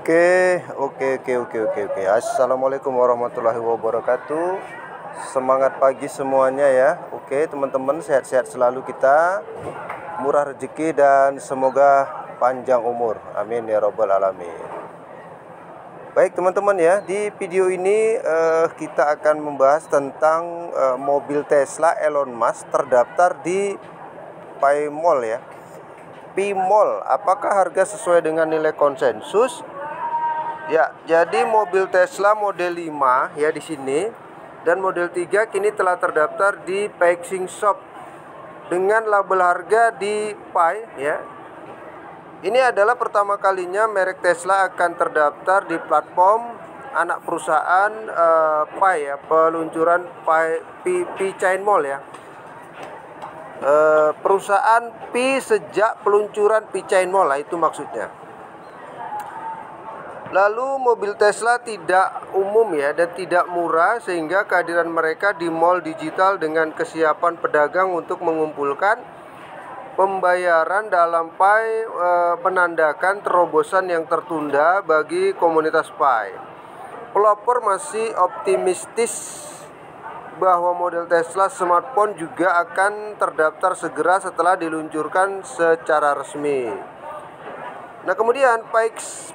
Oke, oke, oke, oke, oke, oke. Assalamualaikum warahmatullahi wabarakatuh. Semangat pagi semuanya ya. Oke, teman-teman sehat-sehat selalu kita. Murah rezeki dan semoga panjang umur. Amin ya robbal alamin. Baik teman-teman ya, di video ini uh, kita akan membahas tentang uh, mobil Tesla Elon Musk terdaftar di Paymall ya. Pimol, apakah harga sesuai dengan nilai konsensus? Ya, jadi mobil Tesla model 5 ya di sini dan model 3 kini telah terdaftar di Pixing Shop dengan label harga di Pi ya. Ini adalah pertama kalinya merek Tesla akan terdaftar di platform anak perusahaan uh, Pi ya, peluncuran Pi, Pi, Pi Chain Mall ya. Uh, perusahaan Pi sejak peluncuran Pi Chain Mall lah itu maksudnya. Lalu mobil Tesla tidak umum ya dan tidak murah sehingga kehadiran mereka di mall digital dengan kesiapan pedagang untuk mengumpulkan pembayaran dalam Pi e, menandakan terobosan yang tertunda bagi komunitas Pi. Pelopor masih optimistis bahwa model Tesla smartphone juga akan terdaftar segera setelah diluncurkan secara resmi. Nah kemudian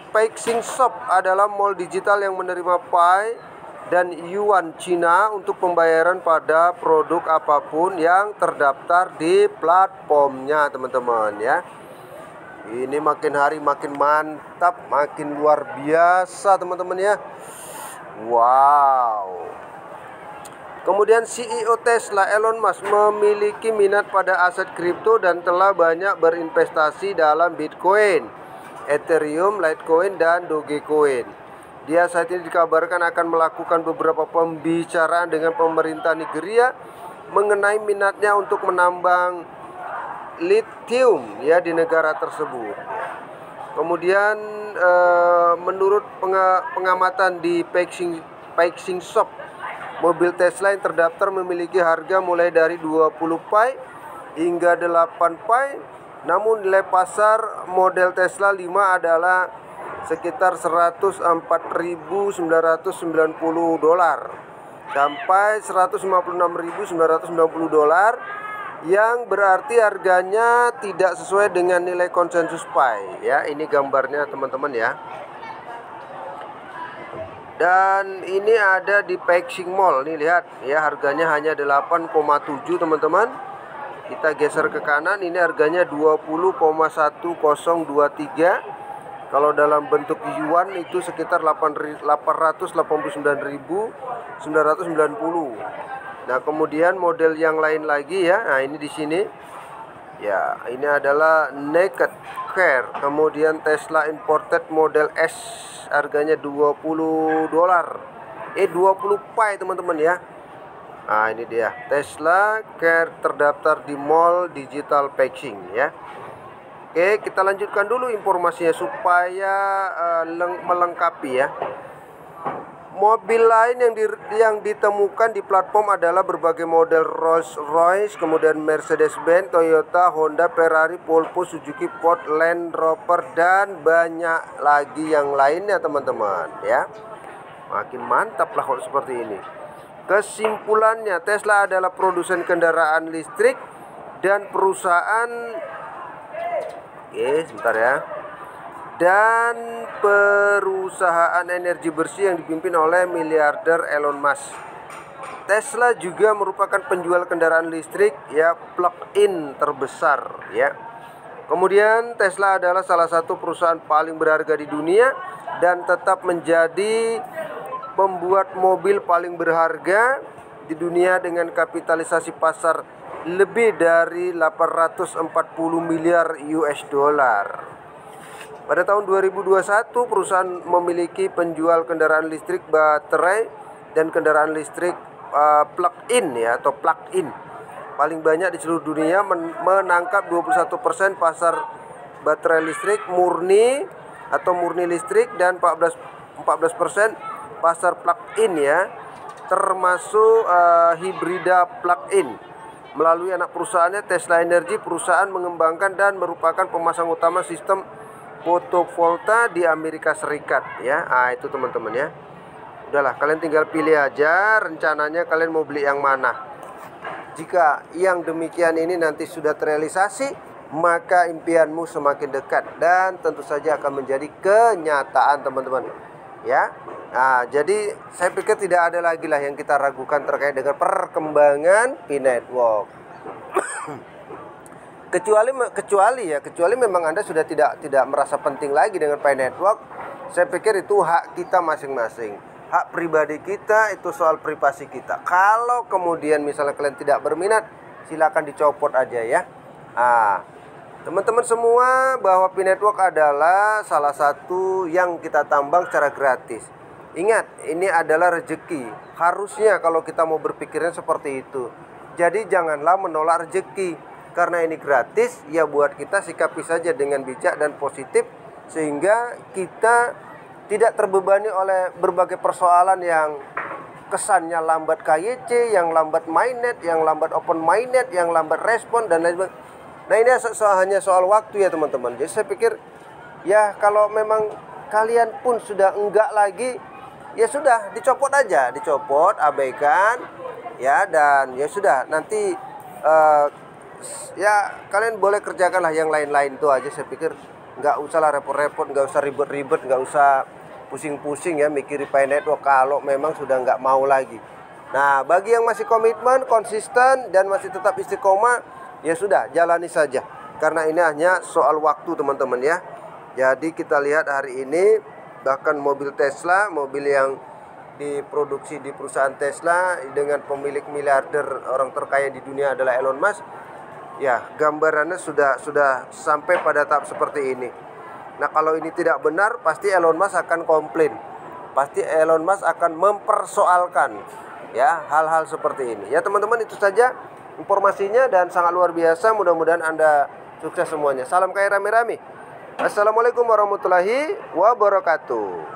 Pixing Shop adalah mall digital yang menerima Pi dan Yuan Cina untuk pembayaran pada produk apa pun yang terdaftar di platformnya teman-teman ya. Ini makin hari makin mantap, makin luar biasa teman-teman ya. Wow. Kemudian CEO Tesla Elon Musk memiliki minat pada aset kripto dan telah banyak berinvestasi dalam Bitcoin. Ethereum, Litecoin, dan Dogecoin. Dia saat ini dikabarkan akan melakukan beberapa pembicaraan dengan pemerintah Nigeria mengenai minatnya untuk menambang lithium ya di negara tersebut. Kemudian e, menurut pengamatan di Pixing Pixing Shop, mobil Tesla yang terdaftar memiliki harga mulai dari 20 pi hingga 8 pi namun nilai pasar model Tesla 5 adalah sekitar 104.990 dolar sampai 156.990 dolar yang berarti harganya tidak sesuai dengan nilai konsensus Pi ya. Ini gambarnya teman-teman ya. Dan ini ada di Pixing Mall nih lihat ya harganya hanya 8,7 teman-teman kita geser ke kanan ini harganya 20,1023 kalau dalam bentuk yuan itu sekitar 889.990 nah kemudian model yang lain lagi ya. Nah ini di sini. Ya ini adalah naked care. Kemudian Tesla imported model S harganya 20 dolar. Eh 20 pi teman-teman ya Nah ini dia Tesla Care terdaftar di Mall Digital Packaging ya Oke kita lanjutkan dulu informasinya supaya uh, melengkapi ya Mobil lain yang, di, yang ditemukan di platform adalah berbagai model Rolls-Royce, kemudian Mercedes-Benz, Toyota, Honda, Ferrari, Volvo, Suzuki, Ford, Land Rover, dan banyak lagi yang lainnya teman-teman ya. Makin mantap lah kalau seperti ini. Kesimpulannya, Tesla adalah produsen kendaraan listrik dan perusahaan Oke, sebentar ya. Dan perusahaan energi bersih yang dipimpin oleh miliarder Elon Musk. Tesla juga merupakan penjual kendaraan listrik ya plug-in terbesar ya. Kemudian Tesla adalah salah satu perusahaan paling berharga di dunia dan tetap menjadi pembuat mobil paling berharga di dunia dengan kapitalisasi pasar lebih dari 840 miliar US dollar. Pada tahun 2021 perusahaan memiliki penjual kendaraan listrik baterai dan kendaraan listrik uh, plug-in ya atau plug-in paling banyak di seluruh dunia men menangkap 21% pasar baterai listrik murni atau murni listrik dan 14 14% pasar plug-in ya. Termasuk uh, hibrida plug-in. Melalui anak perusahaannya Tesla Energy perusahaan mengembangkan dan merupakan pemasang utama sistem fotovolta di Amerika Serikat ya. Ah itu teman-teman ya. Udahlah kalian tinggal pilih aja rencananya kalian mau beli yang mana. Jika yang demikian ini nanti sudah terrealisasi maka impianmu semakin dekat dan tentu saja akan menjadi kenyataan teman-teman ya. Nah jadi saya pikir tidak ada lagi lah yang kita ragukan terkait dengan perkembangan P network. Kecuali kecuali ya kecuali memang anda sudah tidak tidak merasa penting lagi dengan Pi Network saya pikir itu hak kita masing-masing. Hak pribadi kita itu soal privasi kita. Kalau kemudian misalnya kalian tidak berminat silakan dicopot aja ya. Ah teman-teman semua bahwa Pi Network adalah salah satu yang kita tambang secara gratis. Ingat ini adalah rezeki harusnya kalau kita mau berpikirnya seperti itu. Jadi janganlah menolak rezeki karena ini gratis ya buat kita sikapi saja dengan bijak dan positif sehingga kita tidak terbebani oleh berbagai persoalan yang kesannya lambat KYC, yang lambat mainnet, yang lambat open mainnet, yang lambat respon dan lain sebagainya. Nah ini so hanya soal waktu ya teman-teman. Jadi saya pikir ya kalau memang kalian pun sudah enggak lagi ya sudah dicopot aja, dicopot, abaikan ya dan ya sudah. Nanti uh, ya kalian boleh kerjakanlah yang lain-lain tuh aja. Saya pikir nggak usah lah repot-repot nggak usah ribet-ribet nggak usah pusing-pusing ya mikir Pi Network kalau memang sudah nggak mau lagi. Nah bagi yang masih komitmen konsisten dan masih tetap istiqomah ya sudah jalani saja. Karena ini hanya soal waktu teman-teman ya. Jadi kita lihat hari ini bahkan mobil Tesla mobil yang diproduksi di perusahaan Tesla dengan pemilik miliarder orang terkaya di dunia adalah Elon Musk ya gambarannya sudah sudah sampai pada tahap seperti ini. Nah kalau ini tidak benar pasti Elon Musk akan komplain, pasti Elon Musk akan mempersoalkan ya hal-hal seperti ini. Ya teman-teman itu saja informasinya dan sangat luar biasa. Mudah-mudahan anda sukses semuanya. Salam kaya rame-rame. Assalamualaikum warahmatullahi wabarakatuh.